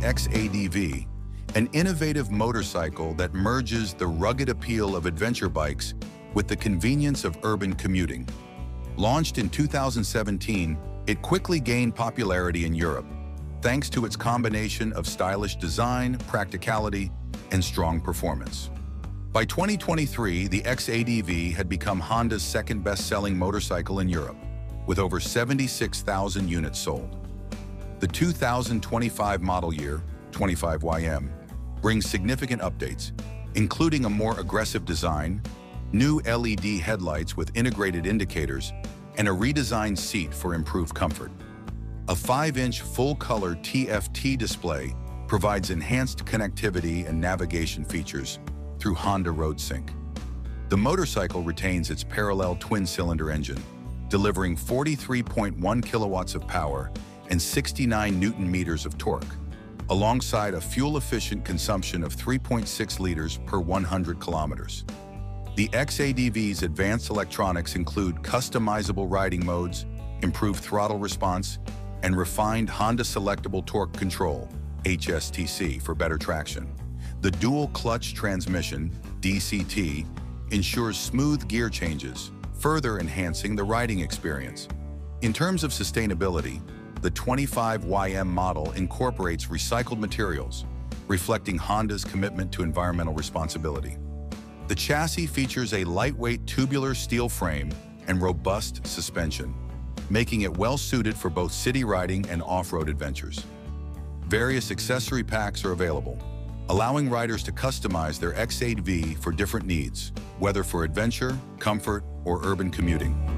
XADV, an innovative motorcycle that merges the rugged appeal of adventure bikes with the convenience of urban commuting. Launched in 2017, it quickly gained popularity in Europe, thanks to its combination of stylish design, practicality, and strong performance. By 2023, the XADV had become Honda's second best-selling motorcycle in Europe, with over 76,000 units sold. The 2025 model year, 25YM, brings significant updates, including a more aggressive design, new LED headlights with integrated indicators, and a redesigned seat for improved comfort. A 5-inch full-color TFT display provides enhanced connectivity and navigation features through Honda RoadSync. The motorcycle retains its parallel twin-cylinder engine, delivering 43.1 kilowatts of power and 69 newton meters of torque, alongside a fuel-efficient consumption of 3.6 liters per 100 kilometers. The XADV's advanced electronics include customizable riding modes, improved throttle response, and refined Honda Selectable Torque Control, HSTC, for better traction. The dual clutch transmission, DCT, ensures smooth gear changes, further enhancing the riding experience. In terms of sustainability, the 25YM model incorporates recycled materials, reflecting Honda's commitment to environmental responsibility. The chassis features a lightweight tubular steel frame and robust suspension, making it well-suited for both city riding and off-road adventures. Various accessory packs are available, allowing riders to customize their XADV for different needs, whether for adventure, comfort, or urban commuting.